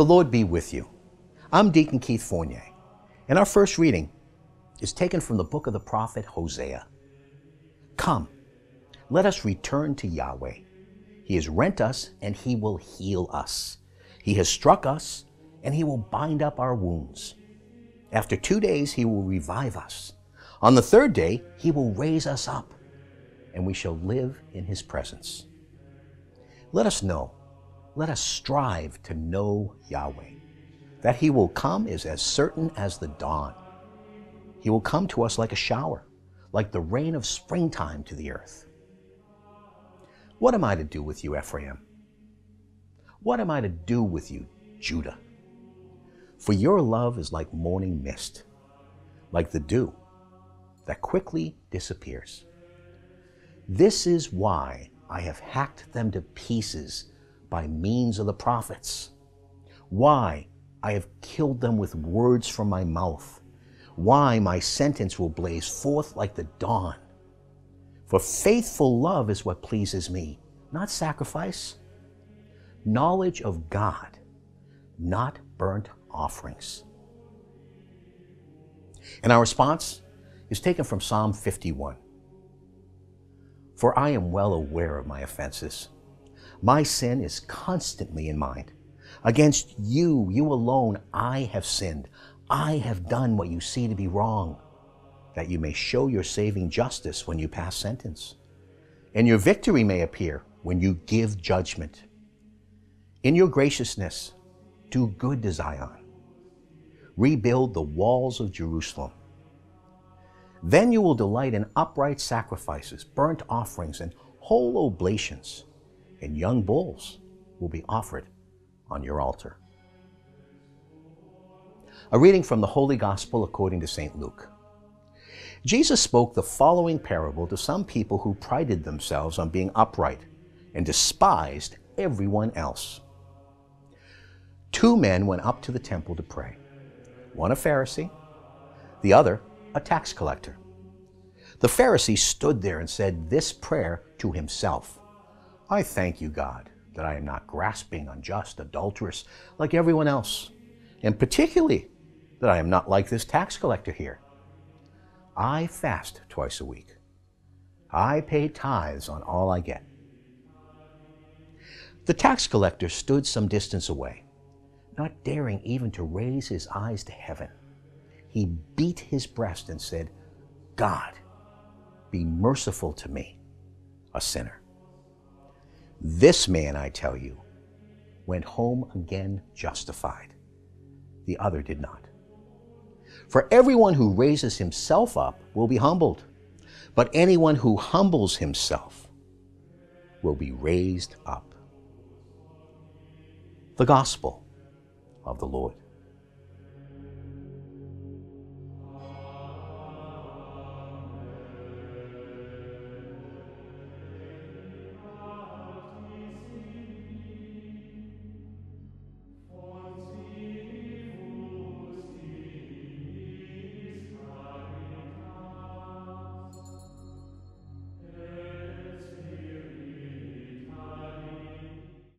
The Lord be with you. I'm Deacon Keith Fournier, and our first reading is taken from the book of the prophet Hosea. Come, let us return to Yahweh. He has rent us, and he will heal us. He has struck us, and he will bind up our wounds. After two days, he will revive us. On the third day, he will raise us up, and we shall live in his presence. Let us know, let us strive to know Yahweh. That he will come is as certain as the dawn. He will come to us like a shower, like the rain of springtime to the earth. What am I to do with you, Ephraim? What am I to do with you, Judah? For your love is like morning mist, like the dew that quickly disappears. This is why I have hacked them to pieces by means of the prophets. Why I have killed them with words from my mouth. Why my sentence will blaze forth like the dawn. For faithful love is what pleases me, not sacrifice. Knowledge of God, not burnt offerings. And our response is taken from Psalm 51. For I am well aware of my offenses. My sin is constantly in mind. Against you, you alone, I have sinned. I have done what you see to be wrong, that you may show your saving justice when you pass sentence, and your victory may appear when you give judgment. In your graciousness, do good to Zion. Rebuild the walls of Jerusalem. Then you will delight in upright sacrifices, burnt offerings, and whole oblations, and young bulls will be offered on your altar. A reading from the Holy Gospel according to St. Luke. Jesus spoke the following parable to some people who prided themselves on being upright and despised everyone else. Two men went up to the temple to pray, one a Pharisee, the other a tax collector. The Pharisee stood there and said this prayer to himself I thank you, God, that I am not grasping, unjust, adulterous like everyone else, and particularly that I am not like this tax collector here. I fast twice a week. I pay tithes on all I get. The tax collector stood some distance away, not daring even to raise his eyes to heaven. He beat his breast and said, God, be merciful to me, a sinner. This man, I tell you, went home again justified. The other did not. For everyone who raises himself up will be humbled, but anyone who humbles himself will be raised up. The Gospel of the Lord.